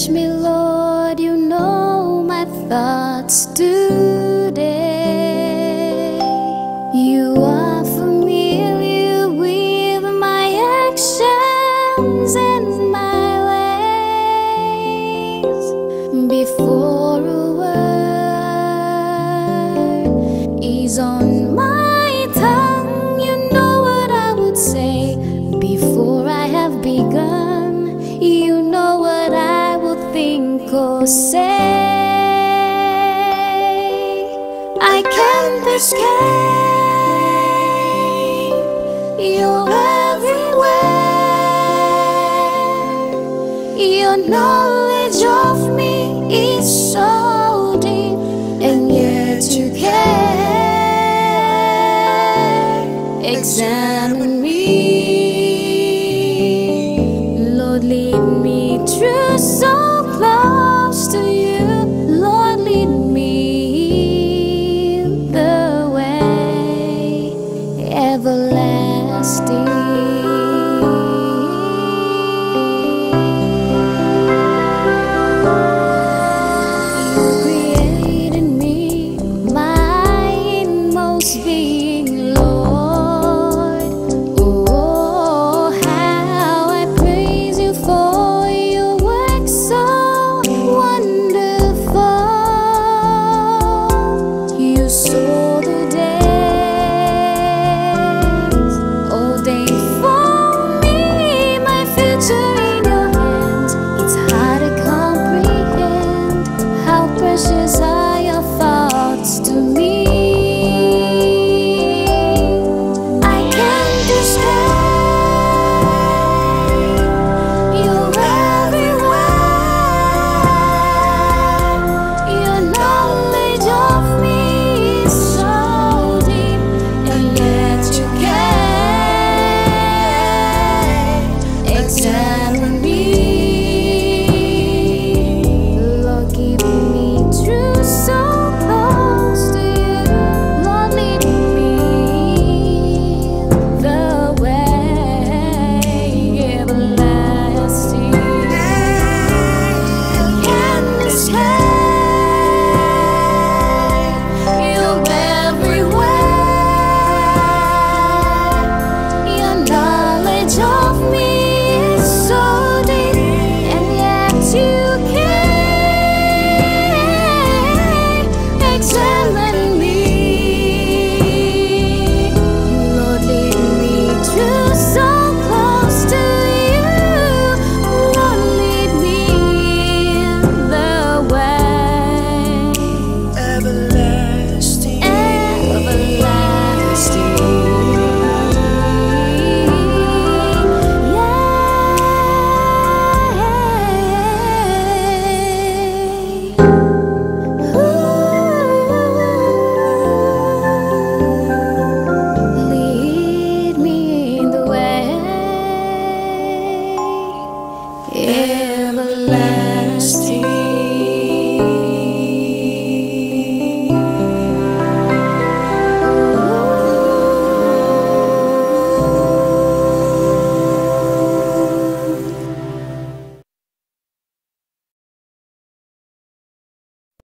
Search me, Lord, you know my thoughts today. You are familiar with my actions and my ways. Before a word is on go say I can't escape. You're everywhere. Your knowledge of me is so deep And yet you care. Examine everlasting.